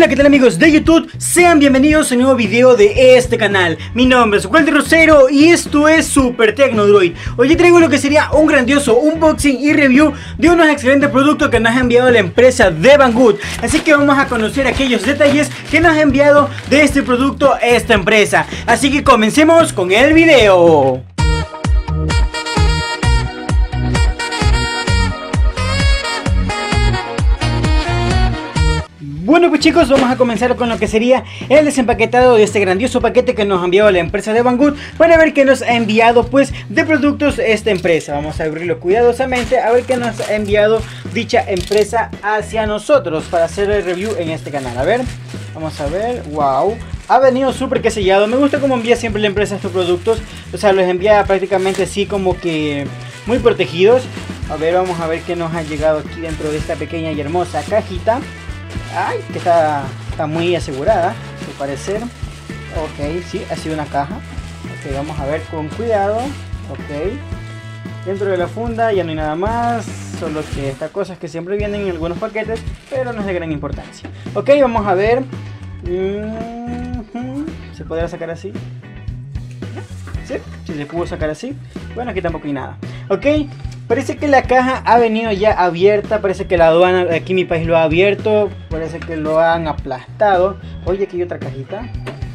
Hola, ¿qué tal amigos de YouTube? Sean bienvenidos a un nuevo video de este canal. Mi nombre es Walter Rosero y esto es Super Tecnodroid. Hoy traigo lo que sería un grandioso unboxing y review de unos excelentes productos que nos ha enviado la empresa de Banggood. Así que vamos a conocer aquellos detalles que nos ha enviado de este producto esta empresa. Así que comencemos con el video. Bueno pues chicos, vamos a comenzar con lo que sería el desempaquetado de este grandioso paquete que nos ha enviado la empresa de Banggood para ver qué nos ha enviado pues de productos esta empresa. Vamos a abrirlo cuidadosamente a ver qué nos ha enviado dicha empresa hacia nosotros para hacer el review en este canal. A ver, vamos a ver, wow, ha venido súper que sellado. Me gusta cómo envía siempre la empresa estos productos, o sea, los envía prácticamente así como que muy protegidos. A ver, vamos a ver qué nos ha llegado aquí dentro de esta pequeña y hermosa cajita. Ay, que está, está muy asegurada, su parecer. Ok, sí, ha sido una caja. Ok, vamos a ver con cuidado. Ok. Dentro de la funda ya no hay nada más. Solo que estas cosas que siempre vienen en algunos paquetes, pero no es de gran importancia. Ok, vamos a ver. ¿Se podrá sacar así? ¿Sí? Si se pudo sacar así. Bueno, aquí tampoco hay nada. Ok, Parece que la caja ha venido ya abierta, parece que la aduana aquí mi país lo ha abierto, parece que lo han aplastado. Oye, aquí hay otra cajita.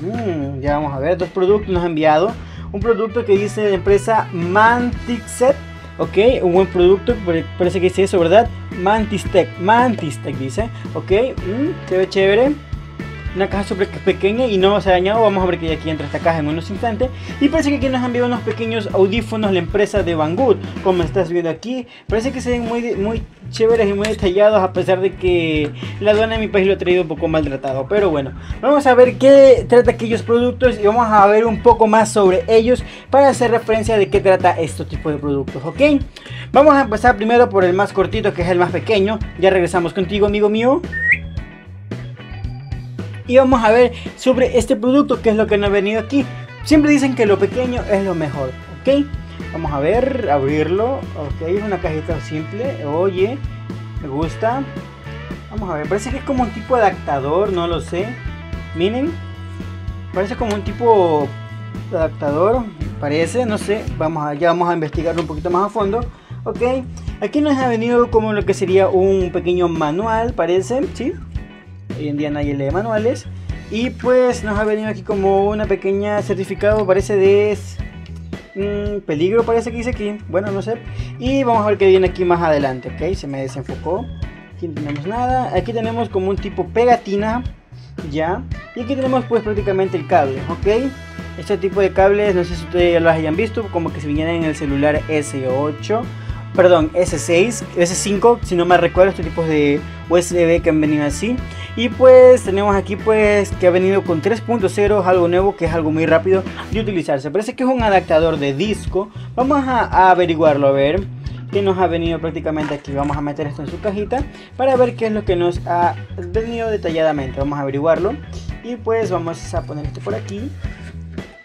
Mm, ya vamos a ver, dos productos nos han enviado. Un producto que dice de empresa Mantixet, ok, un buen producto, parece que dice eso, ¿verdad? Mantistec, Mantistec dice, ok, mm, se ve chévere una caja súper pequeña y no se ha dañado. Vamos a ver que aquí entra esta caja en unos instantes. Y parece que aquí nos han enviado unos pequeños audífonos la empresa de Banggood. Como estás viendo aquí. Parece que se ven muy, muy chéveres y muy detallados a pesar de que la aduana de mi país lo ha traído un poco maltratado. Pero bueno, vamos a ver qué trata aquellos productos y vamos a ver un poco más sobre ellos para hacer referencia de qué trata este tipo de productos, ¿ok? Vamos a empezar primero por el más cortito que es el más pequeño. Ya regresamos contigo, amigo mío y vamos a ver sobre este producto que es lo que nos ha venido aquí. Siempre dicen que lo pequeño es lo mejor, ¿ok? Vamos a ver, abrirlo, ok, es una cajita simple, oye, me gusta. Vamos a ver, parece que es como un tipo adaptador, no lo sé. Miren, parece como un tipo adaptador, parece, no sé. Vamos a, ya vamos a investigarlo un poquito más a fondo. Ok, aquí nos ha venido como lo que sería un pequeño manual, parece, ¿sí? Hoy en día nadie lee manuales. Y pues nos ha venido aquí como una pequeña certificado, parece de mm, peligro, parece que dice aquí. Bueno, no sé. Y vamos a ver qué viene aquí más adelante, ok. Se me desenfocó. Aquí no tenemos nada. Aquí tenemos como un tipo pegatina, ya. Y aquí tenemos pues prácticamente el cable, ok. Este tipo de cables, no sé si ustedes ya los hayan visto, como que se vinieran en el celular S8 perdón, S6, S5, si no me recuerdo, estos tipos de USB que han venido así. Y pues tenemos aquí pues que ha venido con 3.0, algo nuevo que es algo muy rápido de utilizarse. Parece que es un adaptador de disco. Vamos a, averiguarlo, a ver que nos ha venido prácticamente aquí. Vamos a meter esto en su cajita para ver qué es lo que nos ha venido detalladamente. Vamos a averiguarlo. Y pues vamos a poner esto por aquí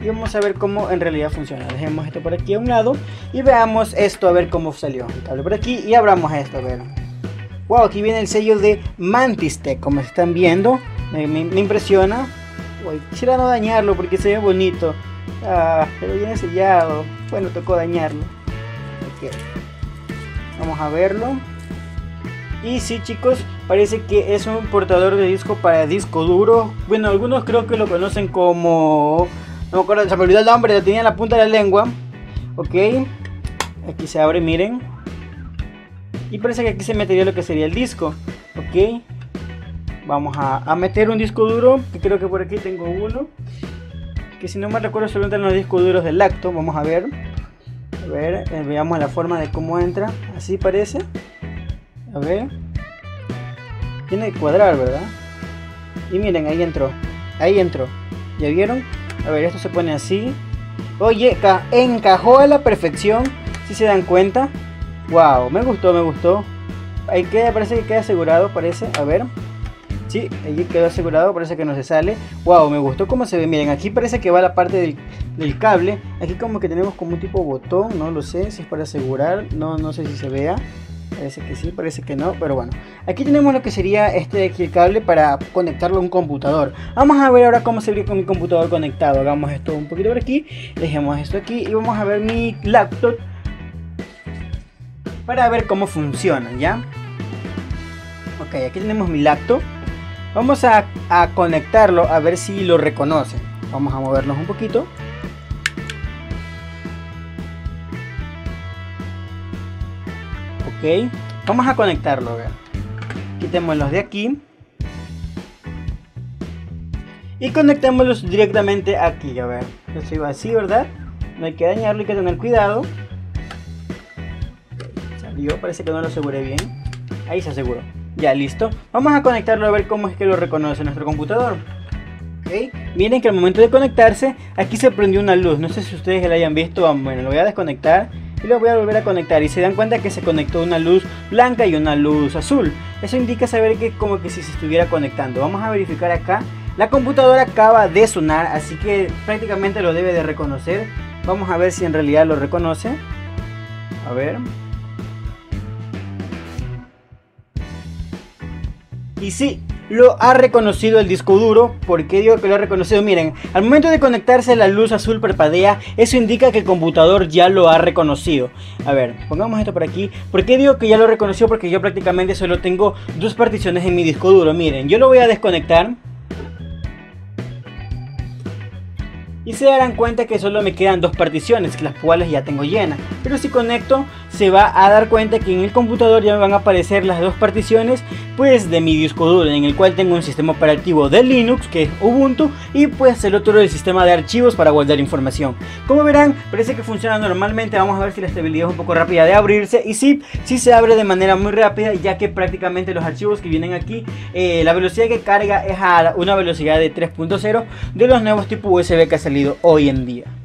y vamos a ver cómo en realidad funciona. Dejemos esto por aquí a un lado y veamos esto a ver cómo salió. El por aquí y abramos esto a ver. Wow, aquí viene el sello de Mantistec, como están viendo. Me, impresiona. quisiera no dañarlo porque se ve bonito. Ah, pero viene sellado. Bueno, tocó dañarlo. Vamos a verlo. Y sí, chicos, parece que es un portador de disco para disco duro. Bueno, algunos creo que lo conocen como no me acuerdo, se me olvidó el nombre, lo tenía en la punta de la lengua. Ok. Aquí se abre, miren. Y parece que aquí se metería lo que sería el disco. Ok. Vamos a, meter un disco duro. Que creo que por aquí tengo uno. Que si no me recuerdo solo entran los discos duros del lacto. Vamos a ver. A ver, eh, veamos la forma de cómo entra. Así parece. A ver. Tiene que cuadrar, ¿verdad? Y miren, ahí entró. Ahí entró. ¿Ya vieron? A ver, esto se pone así. Oye, encajó a la perfección. Si se dan cuenta. Wow, me gustó, me gustó. Ahí queda, parece que queda asegurado, parece. A ver. Sí, ahí quedó asegurado, parece que no se sale. Wow, me gustó cómo se ve. Miren, aquí parece que va la parte del, cable. Aquí como que tenemos como un tipo botón, no lo sé si es para asegurar. No, no sé si se vea. Parece que sí, parece que no, pero bueno. Aquí tenemos lo que sería este aquí el cable para conectarlo a un computador. Vamos a ver ahora cómo se ve con mi computador conectado. Hagamos esto un poquito por aquí, dejemos esto aquí y vamos a ver mi laptop para ver cómo funciona, ¿ya? Ok, aquí tenemos mi laptop. Vamos a, a conectarlo a ver si lo reconoce. Vamos a movernos un poquito. Ok, vamos a conectarlo, vean. Quitémoslos de aquí. Y conectémoslos directamente aquí, a ver. Esto iba así, ¿verdad? No hay que dañarlo, hay que tener cuidado. Salió, parece que no lo aseguré bien. Ahí se aseguró. Ya, listo. Vamos a conectarlo a ver cómo es que lo reconoce nuestro computador. Ok, miren que al momento de conectarse, aquí se prendió una luz. No sé si ustedes la hayan visto. Bueno, lo voy a desconectar y lo voy a volver a conectar y se dan cuenta que se conectó una luz blanca y una luz azul. Eso indica saber que como que si se estuviera conectando. Vamos a verificar acá. La computadora acaba de sonar, así que prácticamente lo debe de reconocer. Vamos a ver si en realidad lo reconoce. A ver. Y sí, lo ha reconocido el disco duro. ¿Por qué digo que lo ha reconocido? Miren, al momento de conectarse la luz azul parpadea, eso indica que el computador ya lo ha reconocido. A ver, pongamos esto por aquí. ¿Por qué digo que ya lo reconoció? Porque yo prácticamente solo tengo dos particiones en mi disco duro. Miren, yo lo voy a desconectar. y se darán cuenta que solo me quedan dos particiones, las cuales ya tengo llenas. Pero si conecto, se va a dar cuenta que en el computador ya me van a aparecer las dos particiones pues de mi disco duro, en el cual tengo un sistema operativo de Linux, que es Ubuntu, y pues el otro del sistema de archivos para guardar información. Como verán, parece que funciona normalmente, vamos a ver si la estabilidad es un poco rápida de abrirse, y sí, sí se abre de manera muy rápida, ya que prácticamente los archivos que vienen aquí, eh, la velocidad que carga es a una velocidad de 3.0 de los nuevos tipos USB que salido hoy en día.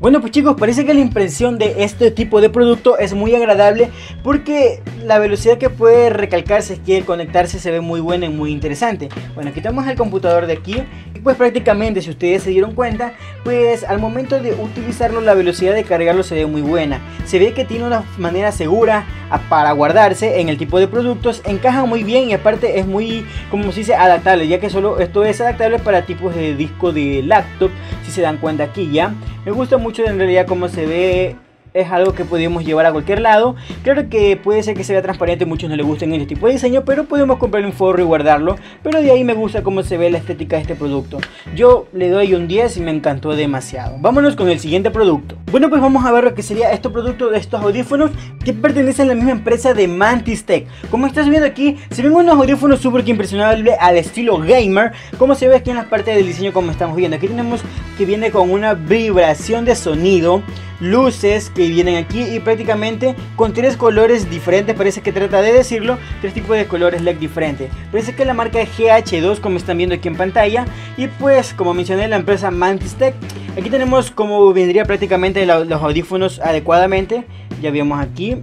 Bueno pues chicos, parece que la impresión de este tipo de producto es muy agradable porque la velocidad que puede recalcarse que conectarse se ve muy buena y muy interesante. Bueno, quitamos el computador de aquí y pues prácticamente si ustedes se dieron cuenta, pues al momento de utilizarlo la velocidad de cargarlo se ve muy buena. Se ve que tiene una manera segura para guardarse en el tipo de productos, encaja muy bien y aparte es muy, como se dice, adaptable, ya que solo esto es adaptable para tipos de disco de laptop, se dan cuenta aquí ya. Me gusta mucho en realidad cómo se ve es algo que podemos llevar a cualquier lado. Claro que puede ser que sea transparente, a muchos no les gusten este tipo de diseño, pero podemos comprar un forro y guardarlo. Pero de ahí me gusta cómo se ve la estética de este producto. Yo le doy un 10 y me encantó demasiado. Vámonos con el siguiente producto. Bueno, pues vamos a ver lo que sería este producto de estos audífonos que pertenecen a la misma empresa de Mantis Tech. Como estás viendo aquí, se ven unos audífonos súper impresionables al estilo gamer, como se ve aquí en la parte del diseño como estamos viendo. Aquí tenemos que viene con una vibración de sonido luces que vienen aquí y prácticamente con tres colores diferentes, parece que trata de decirlo, tres tipos de colores LED diferentes. Parece que la marca es GH2 como están viendo aquí en pantalla y pues como mencioné la empresa Mantis Tech. Aquí tenemos como vendría prácticamente los audífonos adecuadamente, ya vemos aquí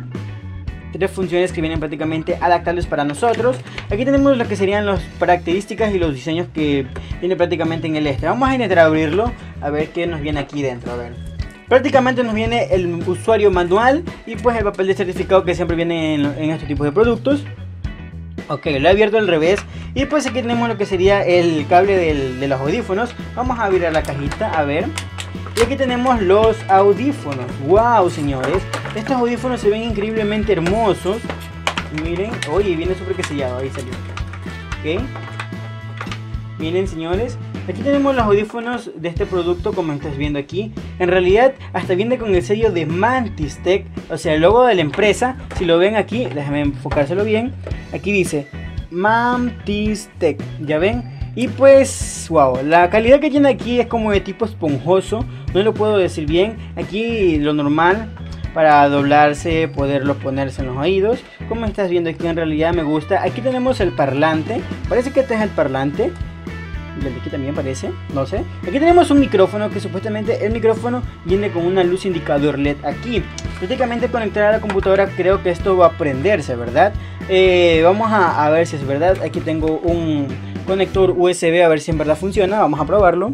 tres funciones que vienen prácticamente adaptables para nosotros. Aquí tenemos lo que serían las características y los diseños que viene prácticamente en el este. Vamos a intentar abrirlo a ver qué nos viene aquí dentro. A ver. Prácticamente nos viene el usuario manual y pues el papel de certificado que siempre viene en, en este tipo de productos. Ok, lo he abierto al revés y pues aquí tenemos lo que sería el cable de los audífonos. Vamos a abrir la cajita, a ver. Y aquí tenemos los audífonos. Wow, señores. Estos audífonos se ven increíblemente hermosos. Miren, oye, viene súper sellado, ahí salió. Ok. Miren, señores, Aquí tenemos los audífonos de este producto como estás viendo aquí. En realidad hasta viene con el sello de Mantis Tech, o sea el logo de la empresa. Si lo ven aquí, déjame enfocárselo bien. Aquí dice Mantis Tech, ¿ya ven? Y pues, wow, la calidad que tiene aquí es como de tipo esponjoso. No lo puedo decir bien. Aquí lo normal para doblarse, poderlo ponerse en los oídos. Como estás viendo aquí en realidad me gusta. Aquí tenemos el parlante. Parece que este es el parlante de aquí también parece, no sé. Aquí tenemos un micrófono que supuestamente el micrófono viene con una luz indicador LED aquí. Prácticamente conectar a la computadora creo que esto va a prenderse, ¿verdad? Eh, vamos a, ver si es verdad. Aquí tengo un conector USB a ver si en verdad funciona. Vamos a probarlo.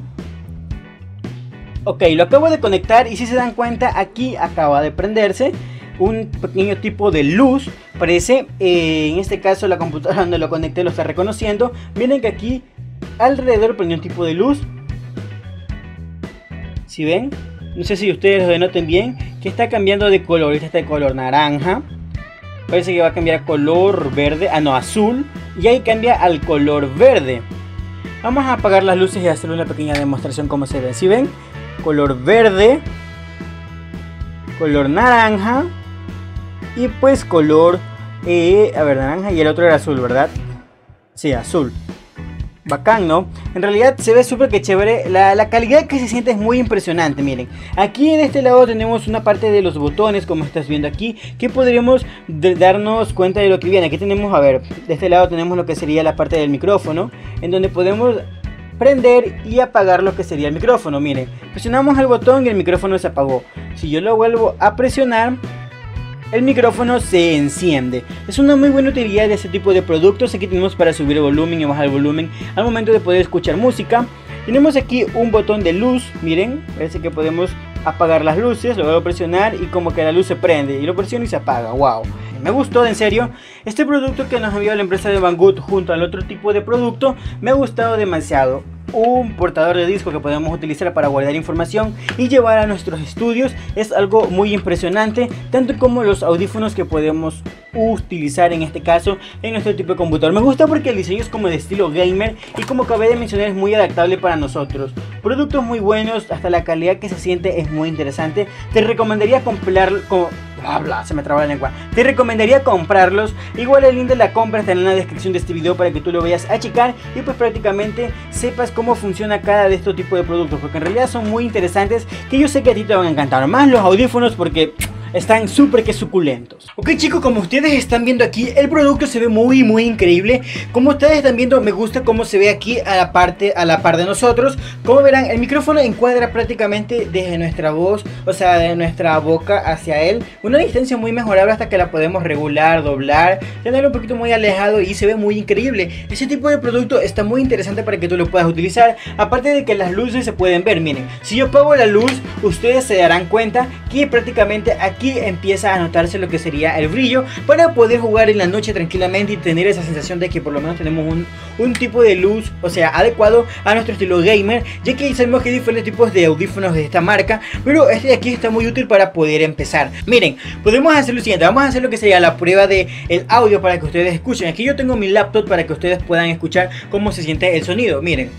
Ok, lo acabo de conectar y si se dan cuenta aquí acaba de prenderse un pequeño tipo de luz aparece. Eh, en este caso la computadora donde lo conecté lo está reconociendo. Miren que aquí alrededor prende un tipo de luz. Si ven, no sé si ustedes lo denoten bien, que está cambiando de color. Este está de color naranja. Parece que va a cambiar a color verde, ah no, azul. Y ahí cambia al color verde. Vamos a apagar las luces y hacer una pequeña demostración cómo se ve. Si ven, color verde, color naranja y pues color, eh, a ver, naranja y el otro era azul, ¿verdad? Sí, azul. Bacán, ¿no? En realidad se ve súper que chévere. La, calidad que se siente es muy impresionante, miren. Aquí en este lado tenemos una parte de los botones, como estás viendo aquí, que podríamos darnos cuenta de lo que viene. Aquí tenemos, a ver, de este lado tenemos lo que sería la parte del micrófono, en donde podemos prender y apagar lo que sería el micrófono. Miren, presionamos el botón y el micrófono se apagó. Si yo lo vuelvo a presionar, el micrófono se enciende. Es una muy buena utilidad de este tipo de productos. Aquí tenemos para subir el volumen y bajar el volumen al momento de poder escuchar música. Tenemos aquí un botón de luz, miren, parece que podemos apagar las luces, lo voy a presionar y como que la luz se prende y lo presiono y se apaga, wow. Me gustó, en serio, este producto que nos envió la empresa de Banggood junto al otro tipo de producto me ha gustado demasiado un portador de disco que podemos utilizar para guardar información y llevar a nuestros estudios es algo muy impresionante, tanto como los audífonos que podemos utilizar en este caso en nuestro tipo de computador. Me gusta porque el diseño es como de estilo gamer y como acabé de mencionar es muy adaptable para nosotros. Productos muy buenos, hasta la calidad que se siente es muy interesante. Te recomendaría comprar, Habla, se me traba la lengua. Te recomendaría comprarlos. Igual el link de la compra está en la descripción de este video para que tú lo veas a checar y pues prácticamente sepas cómo funciona cada de estos tipos de productos. Porque en realidad son muy interesantes que yo sé que a ti te van a encantar. Más los audífonos porque están súper que suculentos. Ok chicos, como ustedes están viendo aquí, el producto se ve muy muy increíble. Como ustedes están viendo, me gusta cómo se ve aquí a la parte, a la par de nosotros. Como verán, el micrófono encuadra prácticamente desde nuestra voz, o sea, de nuestra boca hacia él. Una distancia muy mejorable hasta que la podemos regular, doblar, tenerlo un poquito muy alejado y se ve muy increíble. Ese tipo de producto está muy interesante para que tú lo puedas utilizar. Aparte de que las luces se pueden ver, miren, si yo apago la luz, ustedes se darán cuenta que prácticamente aquí empieza a notarse lo que sería el brillo para poder jugar en la noche tranquilamente y tener esa sensación de que por lo menos tenemos un, tipo de luz, o sea, adecuado a nuestro estilo gamer, ya que sabemos que hay diferentes tipos de audífonos de esta marca, pero este de aquí está muy útil para poder empezar. Miren, podemos hacer lo siguiente, vamos a hacer lo que sería la prueba de audio para que ustedes escuchen. Aquí yo tengo mi laptop para que ustedes puedan escuchar cómo se siente el sonido. Miren.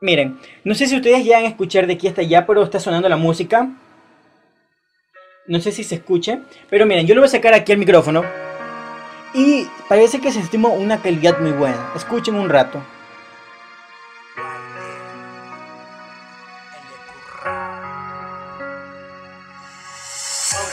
Miren, no sé si ustedes ya a escuchar de aquí hasta allá, pero está sonando la música. No sé si se escuche. Pero miren, yo lo voy a sacar aquí al micrófono. Y parece que se estima una calidad muy buena. Escuchen un rato.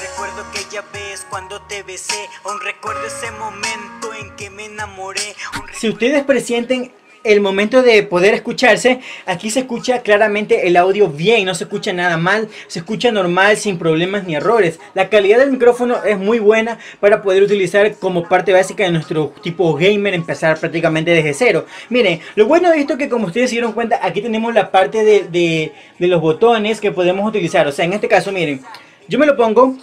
recuerdo aquella vez cuando te besé, aún recuerdo ese momento en que me enamoré. Si ustedes presienten el momento de poder escucharse, aquí se escucha claramente el audio bien, no se escucha nada mal, se escucha normal, sin problemas ni errores. La calidad del micrófono es muy buena para poder utilizar como parte básica de nuestro tipo gamer, empezar prácticamente desde cero. Miren, lo bueno de esto es que como ustedes se dieron cuenta, aquí tenemos la parte de, de, de los botones que podemos utilizar. O sea, en este caso, miren, yo me lo pongo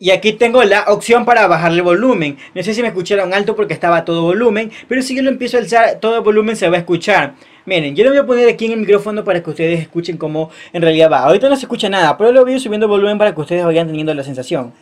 y aquí tengo la opción para bajarle volumen. No sé si me escucharon alto porque estaba todo volumen. Pero si yo lo empiezo a alzar, todo volumen se va a escuchar. Miren, yo lo voy a poner aquí en el micrófono para que ustedes escuchen cómo en realidad va. Ahorita no se escucha nada, pero lo voy subiendo volumen para que ustedes vayan teniendo la sensación.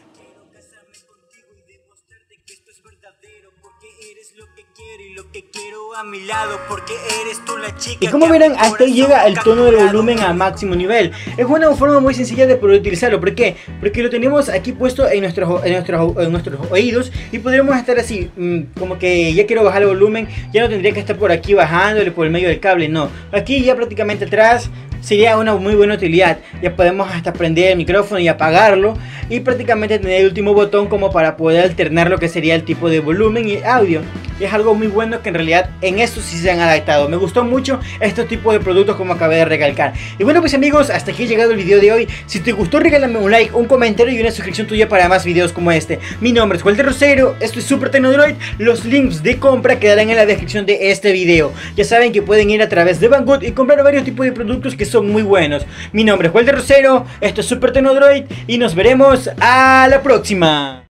A mi lado porque eres tú la chica. Y como verán, hasta ahí llega el tono del volumen a máximo nivel. Es una forma muy sencilla de poder utilizarlo. ¿Por qué? Porque lo tenemos aquí puesto en nuestros, en nuestros, en nuestros oídos y podríamos estar así, mm, como que ya quiero bajar el volumen, ya no tendría que estar por aquí bajándole por el medio del cable. No, aquí ya prácticamente atrás sería una muy buena utilidad. Ya podemos hasta prender el micrófono y apagarlo y prácticamente tener el último botón como para poder alternar lo que sería el tipo de volumen y audio. Y es algo muy bueno que en realidad en esto sí se han adaptado. Me gustó mucho estos tipos de productos como acabé de recalcar. Y bueno pues amigos, hasta aquí ha llegado el video de hoy. Si te gustó regálame un like, un comentario y una suscripción tuya para más videos como este. Mi nombre es Walter Rosero, esto es Super Tecnodroid. Los links de compra quedarán en la descripción de este video. Ya saben que pueden ir a través de Banggood y comprar varios tipos de productos que son muy buenos. Mi nombre es Walter Rosero, esto es Super Tenodroid y nos veremos a la próxima.